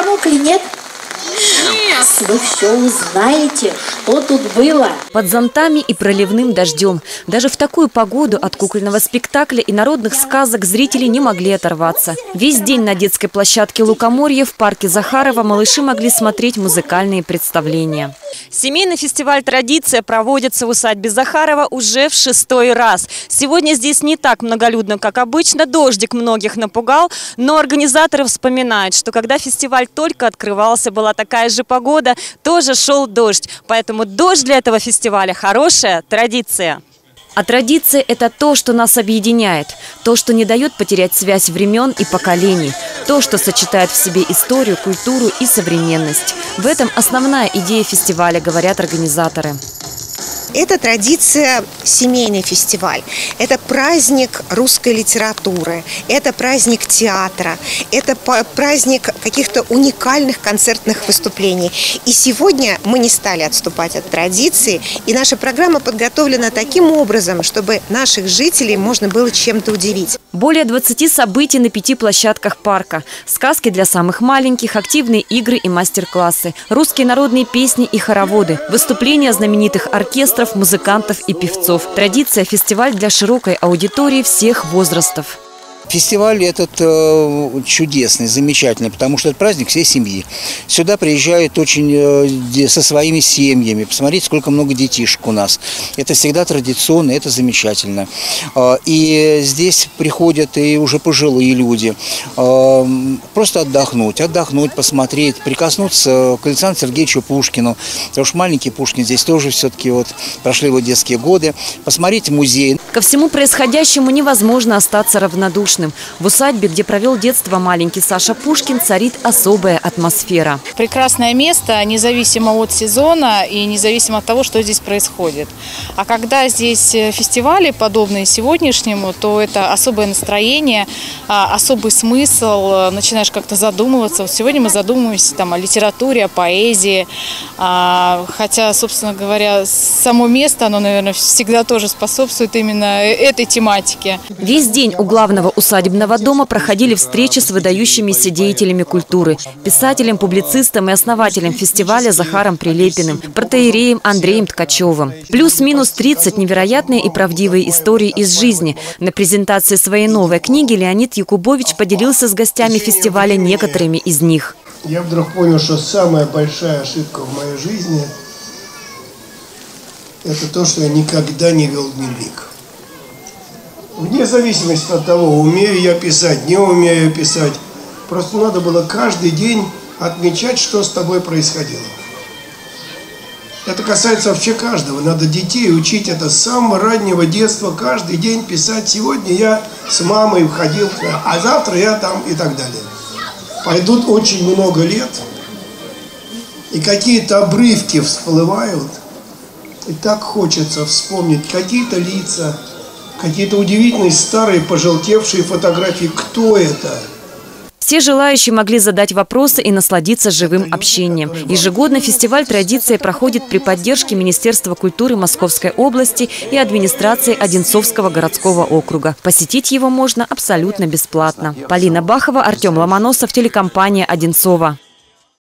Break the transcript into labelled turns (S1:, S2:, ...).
S1: кому клинет вы все узнаете, что тут было.
S2: Под зонтами и проливным дождем. Даже в такую погоду от кукольного спектакля и народных сказок зрители не могли оторваться. Весь день на детской площадке Лукоморья в парке Захарова малыши могли смотреть музыкальные представления. Семейный фестиваль «Традиция» проводится в усадьбе Захарова уже в шестой раз. Сегодня здесь не так многолюдно, как обычно. Дождик многих напугал, но организаторы вспоминают, что когда фестиваль только открывался, была такая же погода, тоже шел дождь. Поэтому дождь для этого фестиваля – хорошая традиция. А традиция – это то, что нас объединяет, то, что не дает потерять связь времен и поколений, то, что сочетает в себе историю, культуру и современность. В этом основная идея фестиваля, говорят организаторы.
S3: Это традиция семейный фестиваль. Это праздник русской литературы, это праздник театра, это праздник каких-то уникальных концертных выступлений. И сегодня мы не стали отступать от традиции, и наша программа подготовлена таким образом, чтобы наших жителей можно было чем-то удивить.
S2: Более 20 событий на пяти площадках парка. Сказки для самых маленьких, активные игры и мастер-классы, русские народные песни и хороводы, выступления знаменитых оркестров, оркестров, музыкантов и певцов. Традиция – фестиваль для широкой аудитории всех возрастов.
S4: Фестиваль этот э, чудесный, замечательный, потому что это праздник всей семьи. Сюда приезжают очень э, со своими семьями. Посмотрите, сколько много детишек у нас. Это всегда традиционно, это замечательно. Э, и здесь приходят и уже пожилые люди. Э, просто отдохнуть, отдохнуть, посмотреть, прикоснуться к Александру Сергеевичу Пушкину. Потому что маленький Пушкин здесь тоже все-таки вот прошли его детские годы. Посмотреть музей.
S2: Ко всему происходящему невозможно остаться равнодушным Солнечным. В усадьбе, где провел детство маленький Саша Пушкин, царит особая атмосфера.
S5: Прекрасное место, независимо от сезона и независимо от того, что здесь происходит. А когда здесь э, фестивали, подобные сегодняшнему, то это особое настроение, а, особый смысл, э, начинаешь как-то задумываться. Вот сегодня мы задумываемся там, о литературе, о поэзии, а, хотя, собственно говоря, само место, оно, наверное, всегда тоже способствует именно э, этой тематике.
S2: Весь день у главного усадьбы усадебного дома проходили встречи с выдающимися деятелями культуры, писателем, публицистом и основателем фестиваля Захаром Прилепиным, протеереем Андреем Ткачевым. Плюс-минус 30 невероятные и правдивые истории из жизни. На презентации своей новой книги Леонид Якубович поделился с гостями фестиваля некоторыми из них.
S6: Я вдруг понял, что самая большая ошибка в моей жизни – это то, что я никогда не вел дневник. Вне зависимости от того, умею я писать, не умею писать. Просто надо было каждый день отмечать, что с тобой происходило. Это касается вообще каждого. Надо детей учить это с самого раннего детства, каждый день писать. Сегодня я с мамой входил, а завтра я там и так далее. Пойдут очень много лет, и какие-то обрывки всплывают, и так хочется вспомнить какие-то лица, какие-то удивительные старые пожелтевшие фотографии. Кто это?
S2: Все желающие могли задать вопросы и насладиться живым общением. Ежегодно фестиваль «Традиция» проходит при поддержке Министерства культуры Московской области и администрации Одинцовского городского округа. Посетить его можно абсолютно бесплатно. Полина Бахова, Артем Ломоносов, телекомпания «Одинцова».